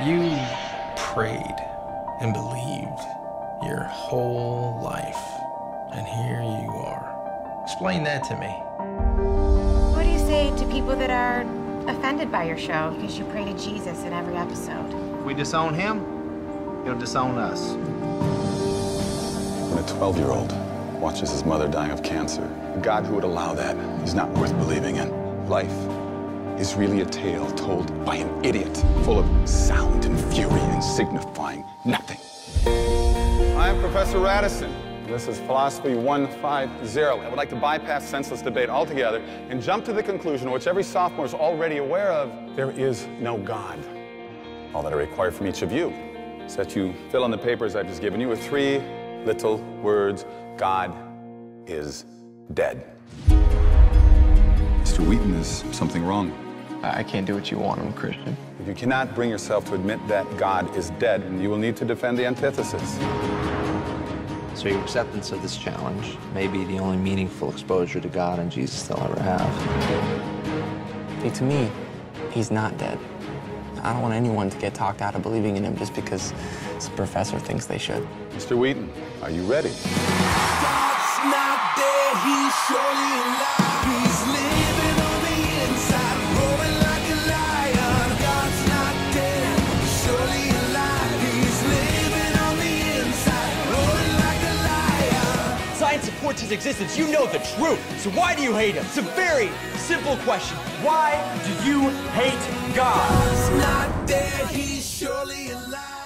You prayed and believed your whole life, and here you are. Explain that to me. What do you say to people that are offended by your show because you pray to Jesus in every episode? If we disown him, he'll disown us. When a 12 year old watches his mother dying of cancer, a God who would allow that is not worth believing in. Life is really a tale told by an idiot, full of sound and fury and signifying nothing. I am Professor Radisson. This is Philosophy 150. I would like to bypass senseless debate altogether and jump to the conclusion, which every sophomore is already aware of there is no God. All that I require from each of you is that you fill in the papers I've just given you with three little words God is dead. Mr. Wheaton, is something wrong? I can't do what you want. I'm a Christian. If you cannot bring yourself to admit that God is dead, you will need to defend the antithesis. So your acceptance of this challenge may be the only meaningful exposure to God and Jesus they'll ever have. See, to me, he's not dead. I don't want anyone to get talked out of believing in him just because some professor thinks they should. Mr. Wheaton, are you ready? God's not dead, he's surely alive. His existence. You know the truth. So why do you hate him? It's a very simple question. Why do you hate God? Not dead, he's surely alive.